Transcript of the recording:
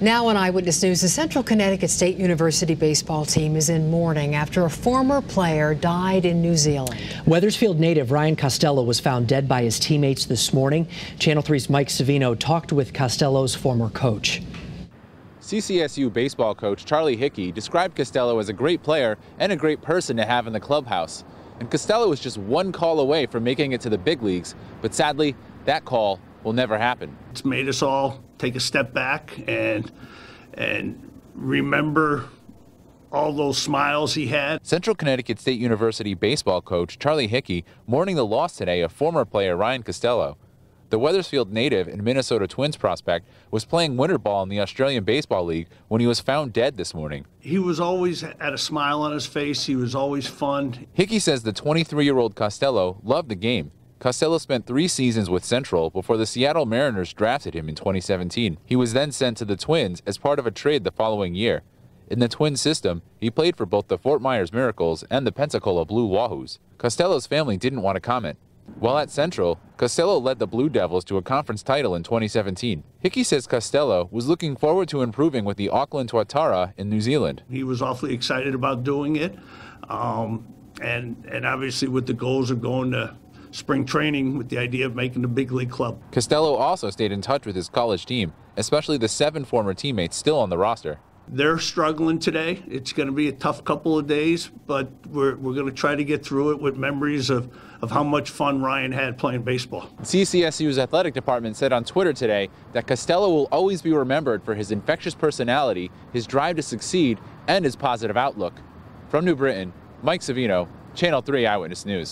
Now on Eyewitness News, the Central Connecticut State University baseball team is in mourning after a former player died in New Zealand. Wethersfield native Ryan Costello was found dead by his teammates this morning. Channel 3's Mike Savino talked with Costello's former coach. CCSU baseball coach Charlie Hickey described Costello as a great player and a great person to have in the clubhouse. And Costello was just one call away from making it to the big leagues, but sadly, that call will never happen. It's made us all take a step back and and remember all those smiles he had. Central Connecticut State University baseball coach Charlie Hickey mourning the loss today of former player Ryan Costello. The Wethersfield native and Minnesota Twins prospect was playing winter ball in the Australian Baseball League when he was found dead this morning. He was always had a smile on his face. He was always fun. Hickey says the 23-year-old Costello loved the game Costello spent three seasons with Central before the Seattle Mariners drafted him in 2017. He was then sent to the Twins as part of a trade the following year. In the Twins system, he played for both the Fort Myers Miracles and the Pensacola Blue Wahoos. Costello's family didn't want to comment. While at Central, Costello led the Blue Devils to a conference title in 2017. Hickey says Costello was looking forward to improving with the Auckland Tuatara in New Zealand. He was awfully excited about doing it, um, and and obviously with the goals of going to spring training with the idea of making the big league club. Costello also stayed in touch with his college team, especially the seven former teammates still on the roster. They're struggling today. It's going to be a tough couple of days, but we're, we're going to try to get through it with memories of, of how much fun Ryan had playing baseball. CCSU's athletic department said on Twitter today that Costello will always be remembered for his infectious personality, his drive to succeed, and his positive outlook. From New Britain, Mike Savino, Channel 3 Eyewitness News.